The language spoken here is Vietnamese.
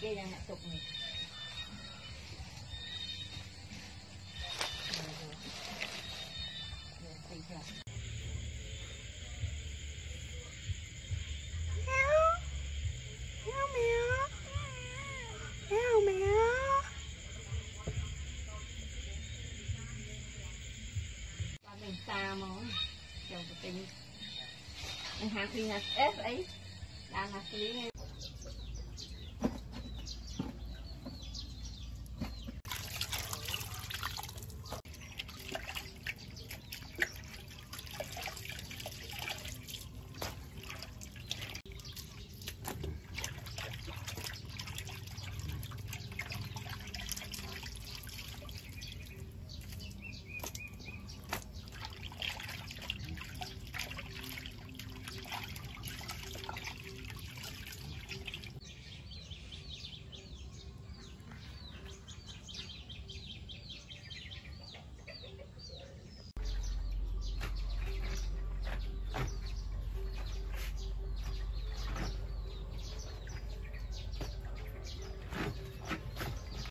kia đang tục mì mình xa món chồng của tình anh hàng thì là ép ấy đang là lý